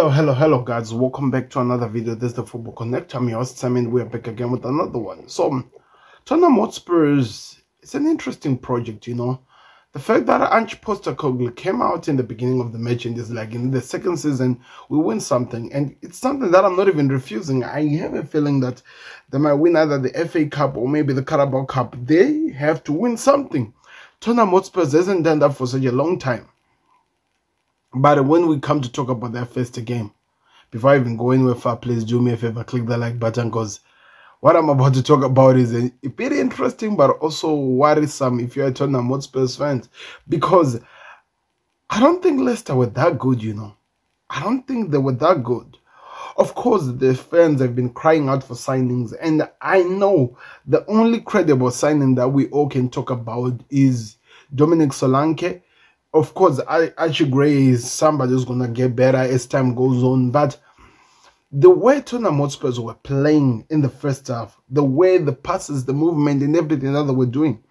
Hello, hello, hello, guys. Welcome back to another video. This is the Football Connect. I'm your host, Simon. We're back again with another one. So, Tottenham Hotspurs, it's an interesting project, you know. The fact that Ange Postecoglou came out in the beginning of the match and is like, in the second season, we win something. And it's something that I'm not even refusing. I have a feeling that they might win either the FA Cup or maybe the Carabao Cup. They have to win something. Tottenham Hotspurs hasn't done that for such a long time. But when we come to talk about that first game, before I even go anywhere far, please do me a favor, click the like button because what I'm about to talk about is a, a very interesting but also worrisome if you're a Tottenham Hotspurs fans. Because I don't think Leicester were that good, you know. I don't think they were that good. Of course, the fans have been crying out for signings, and I know the only credible signing that we all can talk about is Dominic Solanke of course, Archie Gray is somebody who's gonna get better as time goes on. But the way Tottenham Hotspurs were playing in the first half, the way the passes, the movement, and everything that they were doing,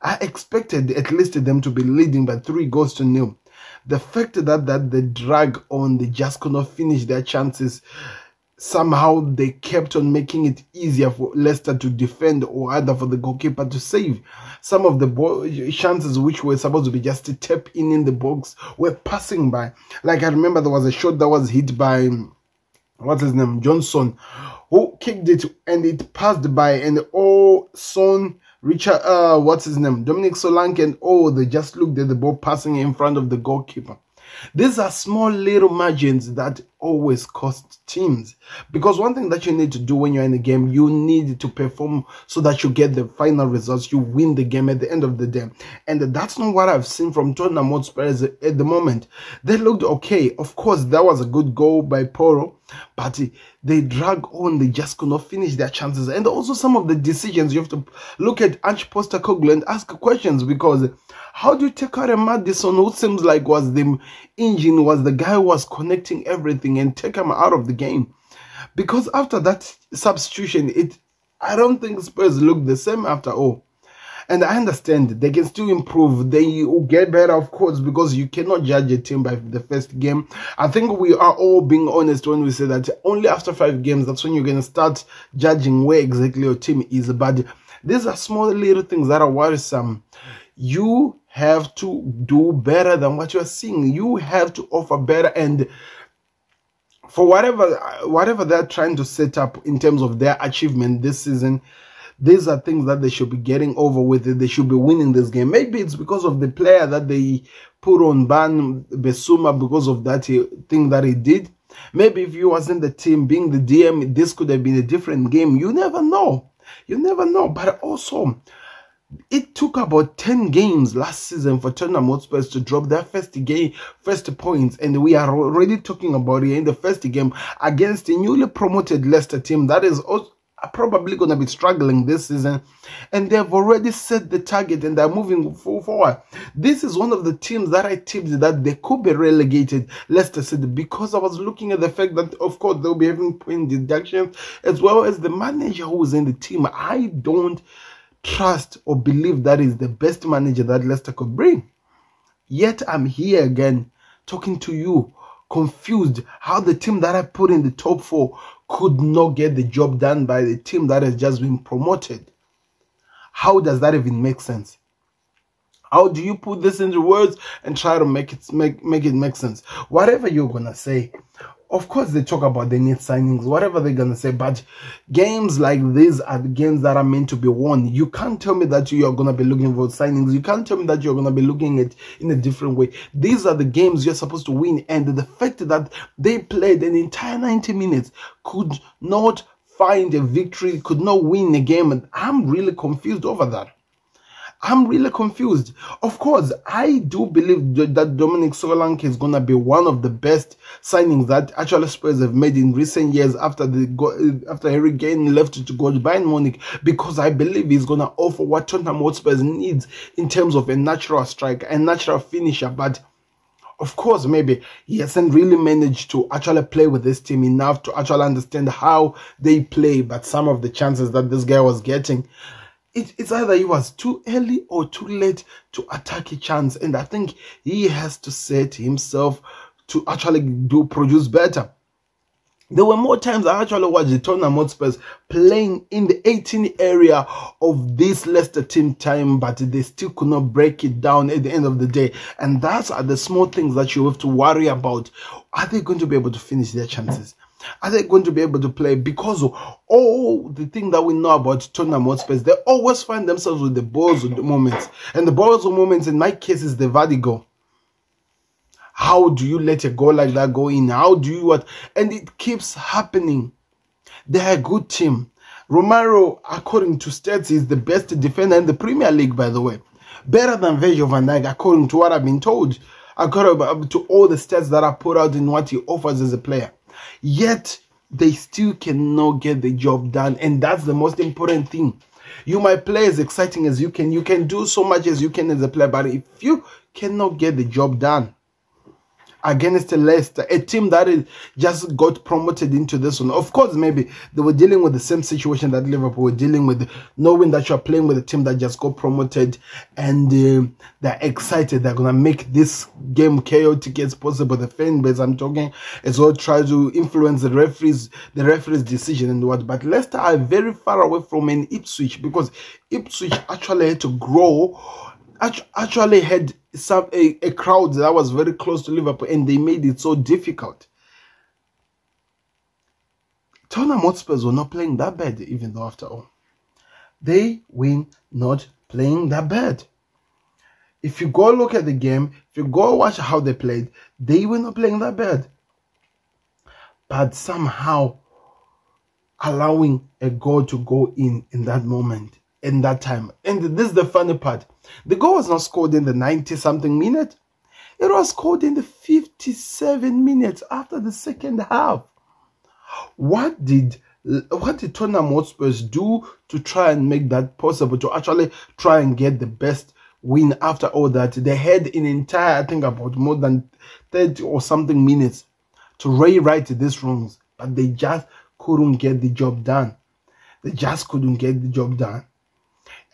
I expected at least them to be leading by three goals to nil. The fact that that they drag on, they just could not finish their chances somehow they kept on making it easier for Leicester to defend or either for the goalkeeper to save. Some of the chances which were supposed to be just to tap in in the box were passing by. Like I remember there was a shot that was hit by what's his name Johnson who kicked it and it passed by and oh Son Richard uh what's his name Dominic Solanke and oh they just looked at the ball passing in front of the goalkeeper. These are small little margins that always cost teams. Because one thing that you need to do when you're in a game, you need to perform so that you get the final results. You win the game at the end of the day. And that's not what I've seen from Tottenham Hotspur at the moment. They looked okay. Of course, that was a good goal by Porro, but they drag on. They just could not finish their chances. And also some of the decisions you have to look at Ange Postecoglou and ask questions because how do you take out a Maddison who seems like was the engine, was the guy who was connecting everything and take him out of the game? Because after that substitution, it I don't think Spurs look the same after all. And I understand they can still improve. They will get better, of course, because you cannot judge a team by the first game. I think we are all being honest when we say that only after five games, that's when you're going to start judging where exactly your team is. But these are small little things that are worrisome. You have to do better than what you're seeing. You have to offer better and for whatever whatever they're trying to set up in terms of their achievement this season these are things that they should be getting over with they should be winning this game. Maybe it's because of the player that they put on ban Bissouma because of that eh, thing that he did. Maybe if you wasn't the team being the dm this could have been a different game. You never know. You never know. But also it took about 10 games last season for Tottenham Hotspurs to drop their first game, first points, and we are already talking about it in the first game against a newly promoted Leicester team that is also probably going to be struggling this season and they've already set the target and they're moving forward this is one of the teams that i tipped that they could be relegated leicester city because i was looking at the fact that of course they'll be having point deductions as well as the manager who's in the team i don't trust or believe that is the best manager that Leicester could bring. Yet I'm here again talking to you, confused how the team that I put in the top four could not get the job done by the team that has just been promoted. How does that even make sense? How do you put this into words and try to make it make make it make sense? Whatever you're gonna say, of course they talk about the need signings whatever they're gonna say but games like these are the games that are meant to be won. You can't tell me that you are gonna be looking for signings. You can't tell me that you're gonna be looking at in a different way. These are the games you're supposed to win and the fact that they played an entire 90 minutes could not find a victory could not win a game and i'm really confused over that I'm really confused. Of course, I do believe that Dominic Solanke is gonna be one of the best signings that actually Spurs have made in recent years after the after Harry Kane left to go to Bayern Munich because I believe he's gonna offer what Tottenham Hotspur needs in terms of a natural striker, a natural finisher, but of course, maybe he hasn't really managed to actually play with this team enough to actually understand how they play. But some of the chances that this guy was getting, it, it's either he was too early or too late to attack a chance. And I think he has to set himself to actually do produce better. There were more times I actually watched the Tottenham Hotspurs playing in the 18 area of this Leicester team time, but they still could not break it down at the end of the day. And that's are the small things that you have to worry about. Are they going to be able to finish their chances? Are they going to be able to play? Because of all the thing that we know about Tottenham Hotspurs, they always find themselves with the balls of the moments. And the balls of moments, in my case, is the vertigo. How do you let a goal like that go in? How do you what? And it keeps happening. They're a good team. Romero, according to stats, is the best defender in the Premier League, by the way. Better than Virgil van Dijk, according to what I've been told. According to all the stats that are put out in what he offers as a player. Yet, they still cannot get the job done. And that's the most important thing. You might play as exciting as you can. You can do so much as you can as a player. But if you cannot get the job done, against Leicester, a team that is just got promoted into this one. Of course, maybe they were dealing with the same situation that Liverpool were dealing with, knowing that you're playing with a team that just got promoted and uh, they're excited. They're going to make this game chaotic as possible. The fan base I'm talking as well try to influence the referees, the referee's decision and what. But Leicester are very far away from an Ipswich because Ipswich actually had to grow actually had some a, a crowd that was very close to Liverpool and they made it so difficult. Tottenham Hotspurs were not playing that bad, even though after all. They were not playing that bad. If you go look at the game, if you go watch how they played, they were not playing that bad. But somehow allowing a goal to go in in that moment in that time. And this is the funny part. The goal was not scored in the 90 something minute. It was scored in the 57 minutes after the second half. What did what did Tottenham Hotspurs do to try and make that possible? To actually try and get the best win after all that? They had an entire, I think, about more than 30 or something minutes to rewrite these wrongs, but they just couldn't get the job done. They just couldn't get the job done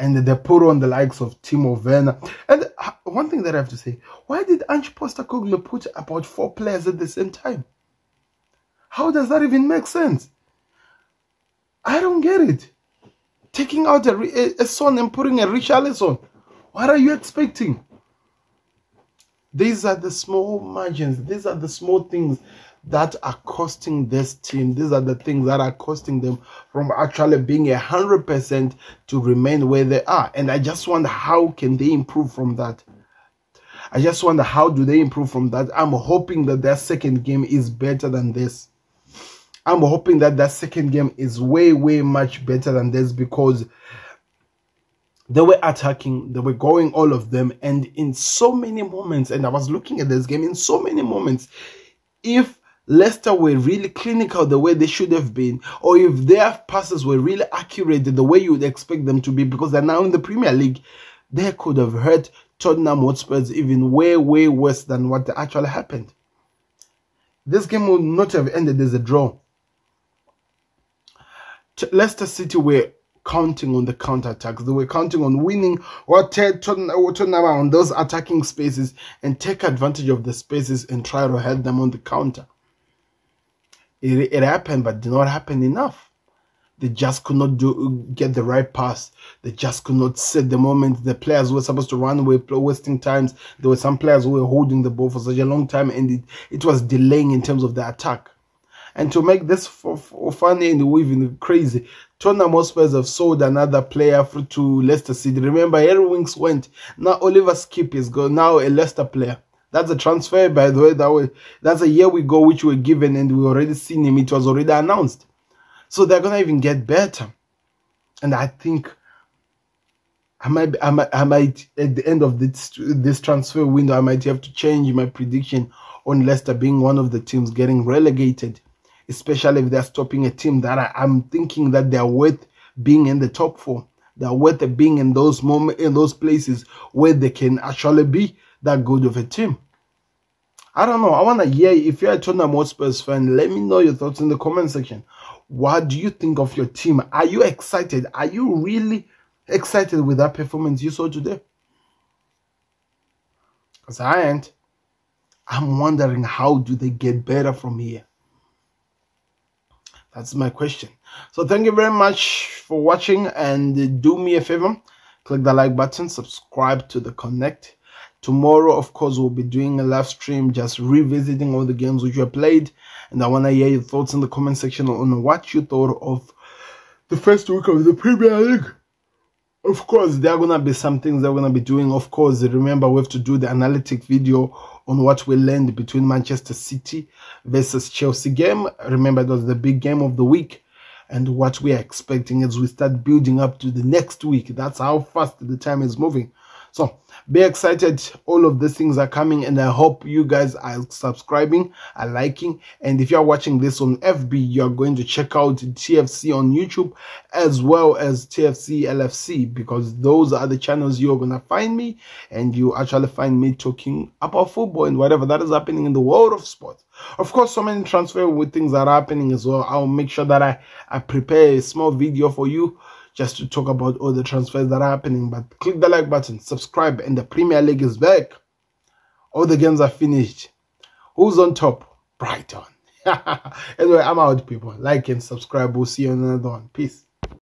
and they put on the likes of Timo Werner. And uh, one thing that I have to say, why did Ange Postecoglou put about four players at the same time? How does that even make sense? I don't get it. Taking out a, a, a Son and putting a Richarlison. What are you expecting? These are the small margins. These are the small things that are costing this team. These are the things that are costing them from actually being a hundred percent to remain where they are. And I just wonder how can they improve from that. I just wonder how do they improve from that. I'm hoping that their second game is better than this. I'm hoping that that second game is way, way much better than this because they were attacking, they were going all of them, and in so many moments, and I was looking at this game in so many moments, if Leicester were really clinical the way they should have been, or if their passes were really accurate the way you would expect them to be, because they're now in the Premier League, they could have hurt Tottenham Hotspurs even way, way worse than what actually happened. This game would not have ended as a draw. Leicester City were counting on the counter attacks. They were counting on winning or Tottenham on those attacking spaces and take advantage of the spaces and try to head them on the counter. It, it happened, but did not happen enough. They just could not do get the right pass. They just could not set the moment. The players were supposed to run away, wasting times. There were some players who were holding the ball for such a long time, and it, it was delaying in terms of the attack. And to make this funny and even crazy, Tottenham Hotspurs have sold another player to Leicester City. Remember, Harry Winks went. Now Oliver Skipp is gone. Now a Leicester player. That's a transfer, by the way. That was that's a year we go, which we were given, and we already seen him. It was already announced. So they're gonna even get better. And I think I might, I might, I might at the end of this this transfer window, I might have to change my prediction on Leicester being one of the teams getting relegated, especially if they're stopping a team that I, I'm thinking that they're worth being in the top four. They're worth being in those moment in those places where they can actually be that good of a team. I don't know. I want to hear if you're a Tottenham Hotspurs fan, let me know your thoughts in the comment section. What do you think of your team? Are you excited? Are you really excited with that performance you saw today? Because I ain't. I'm wondering how do they get better from here? That's my question. So thank you very much for watching and do me a favor. Click the like button, subscribe to the Connect. Tomorrow, of course, we'll be doing a live stream just revisiting all the games which have played. And I want to hear your thoughts in the comment section on what you thought of the first week of the Premier League. Of course, there are going to be some things that we're going to be doing. Of course, remember, we have to do the analytic video on what we learned between Manchester City versus Chelsea game. Remember, that was the big game of the week and what we are expecting as we start building up to the next week. That's how fast the time is moving. So be excited. All of these things are coming, and I hope you guys are subscribing, are liking. And if you are watching this on FB, you are going to check out TFC on YouTube as well as TFC LFC because those are the channels you're gonna find me, and you actually find me talking about football and whatever that is happening in the world of sports. Of course, so many transfer with things that are happening as well. I'll make sure that I, I prepare a small video for you just to talk about all the transfers that are happening. But click the like button, subscribe, and the Premier League is back. All the games are finished. Who's on top? Brighton. anyway, I'm out, people. Like and subscribe. We'll see you on another one. Peace.